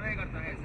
करता है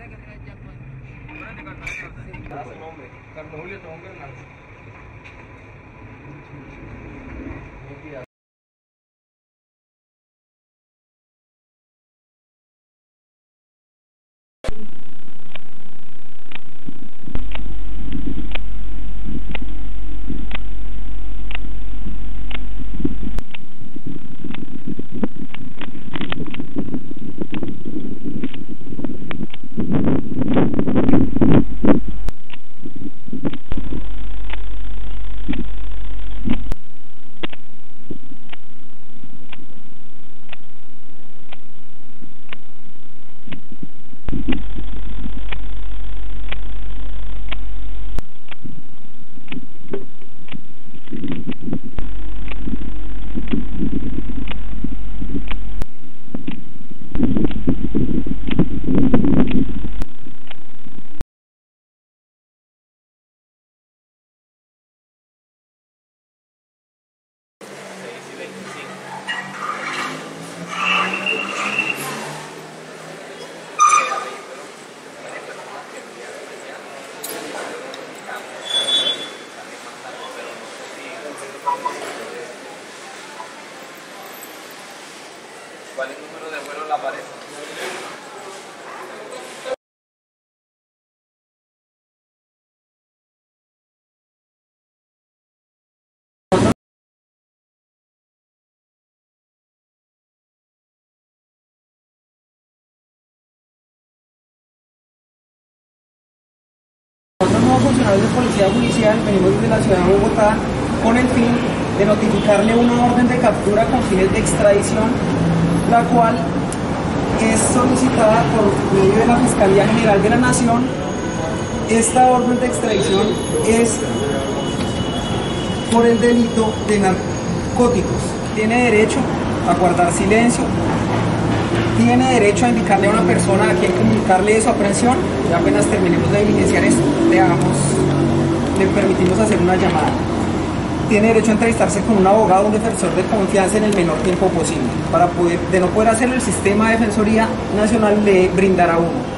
Nosotros nuevos funcionarios de Policía Judicial venimos desde la ciudad de Bogotá con el fin de notificarle una orden de captura con fines de extradición, la cual es solicitada por medio de la Fiscalía General de la Nación. Esta orden de extradición es por el delito de narcóticos. Tiene derecho a guardar silencio, tiene derecho a indicarle a una persona a quien comunicarle su aprehensión y apenas terminemos de diligenciar esto, le hagamos, le permitimos hacer una llamada. Tiene derecho a entrevistarse con un abogado, un defensor de confianza en el menor tiempo posible. Para poder, de no poder hacerlo, el sistema de Defensoría Nacional le brindará uno.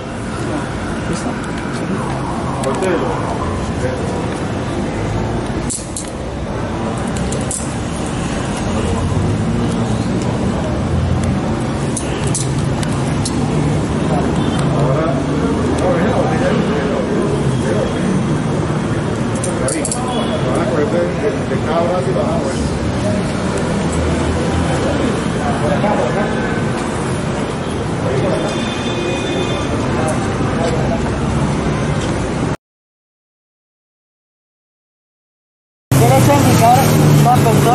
Derecho a indicar la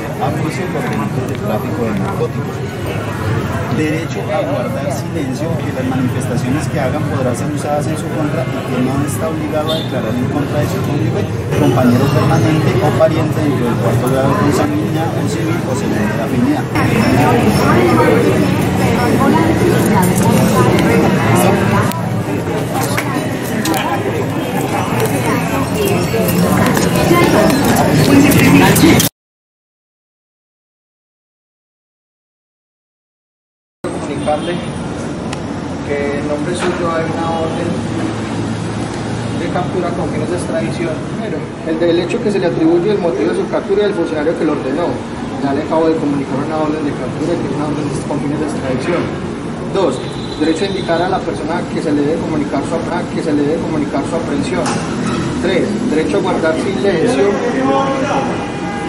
por tráfico de narcóticos. derecho a guardar silencio, que las manifestaciones que hagan podrán ser usadas en su contra y que no está obligado a declarar en contra de su cónyuge, compañero permanente o pariente dentro del cuarto grado de consanguinidad o civil o según de afinidad. Que en nombre suyo hay una orden de captura con fines de extradición. Primero, el del hecho que se le atribuye el motivo de su captura y el funcionario que lo ordenó. Ya le acabo de comunicar una orden de captura que es una orden con fines de extradición. Dos, derecho a indicar a la persona que se le debe comunicar su, que se le debe comunicar su aprehensión. Tres, derecho a guardar silencio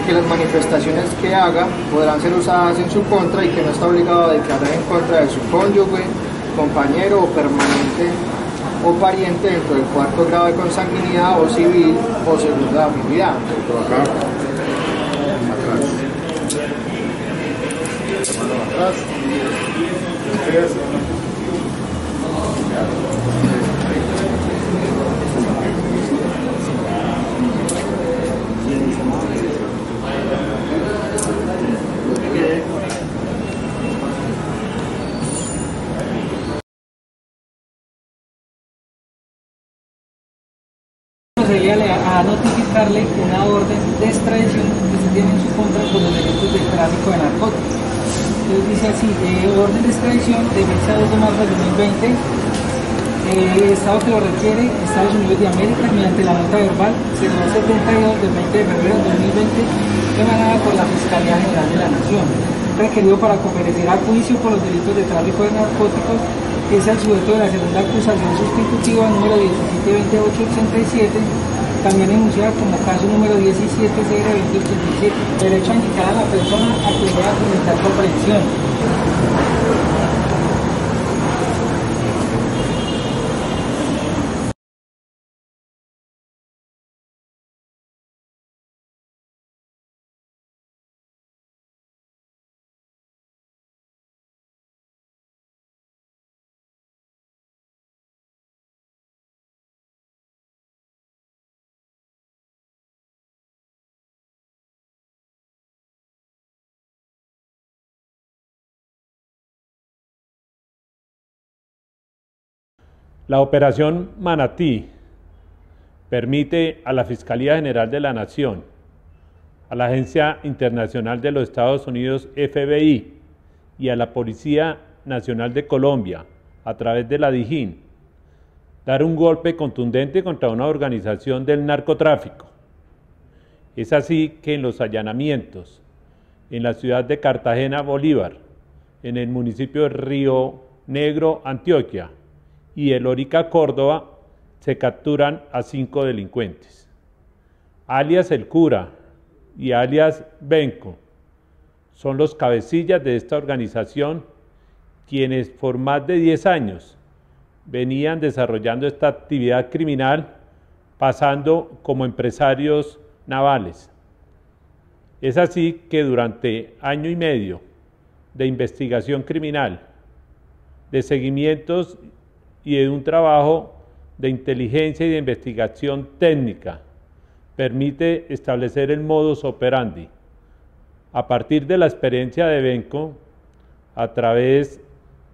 que las manifestaciones que haga podrán ser usadas en su contra y que no está obligado a declarar en contra de su cónyuge, compañero o permanente o pariente dentro del cuarto grado de consanguinidad o civil o segunda afinidad a notificarle una orden de extradición que se tiene en su contra por los delitos de tráfico de narcóticos. Entonces dice así, eh, orden de extradición de fecha 2 de marzo de 2020, eh, Estado que lo requiere, Estados Unidos de América, mediante la nota verbal 072 del 20 de febrero de 2020, emanada por la Fiscalía General de la Nación, requerido para comparecer a juicio por los delitos de tráfico de narcóticos es el sujeto de la segunda acusación sustitutiva número 172887, también enunciada como caso número 172087, derecho a indicar a la persona a que deba presentar comprensión. La operación Manatí permite a la Fiscalía General de la Nación, a la Agencia Internacional de los Estados Unidos FBI y a la Policía Nacional de Colombia, a través de la DIJÍN, dar un golpe contundente contra una organización del narcotráfico. Es así que en los allanamientos en la ciudad de Cartagena, Bolívar, en el municipio de Río Negro, Antioquia, y el Orica, Córdoba, se capturan a cinco delincuentes. Alias El Cura y alias Benco son los cabecillas de esta organización quienes por más de 10 años venían desarrollando esta actividad criminal pasando como empresarios navales. Es así que durante año y medio de investigación criminal, de seguimientos y de un trabajo de inteligencia y de investigación técnica, permite establecer el modus operandi. A partir de la experiencia de Benco, a través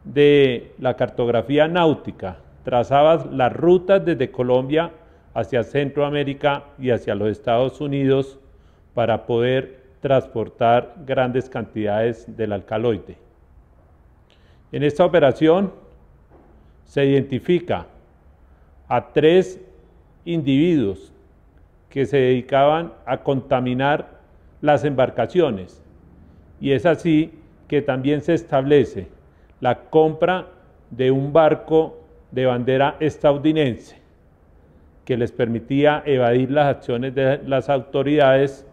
de la cartografía náutica, trazaba las rutas desde Colombia hacia Centroamérica y hacia los Estados Unidos para poder transportar grandes cantidades del alcaloide. En esta operación se identifica a tres individuos que se dedicaban a contaminar las embarcaciones. Y es así que también se establece la compra de un barco de bandera estadounidense que les permitía evadir las acciones de las autoridades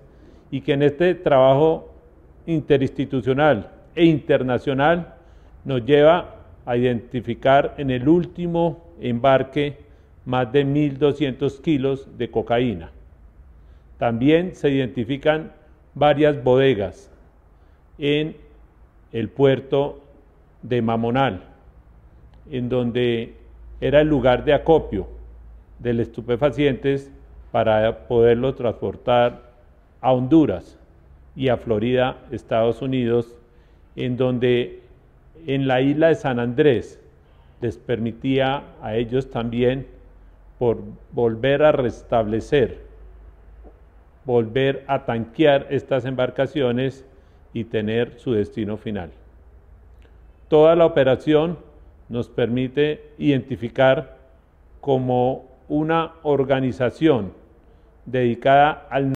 y que en este trabajo interinstitucional e internacional nos lleva a identificar en el último embarque más de 1.200 kilos de cocaína. También se identifican varias bodegas en el puerto de Mamonal, en donde era el lugar de acopio del estupefacientes para poderlo transportar a Honduras y a Florida, Estados Unidos, en donde en la isla de San Andrés les permitía a ellos también por volver a restablecer, volver a tanquear estas embarcaciones y tener su destino final. Toda la operación nos permite identificar como una organización dedicada al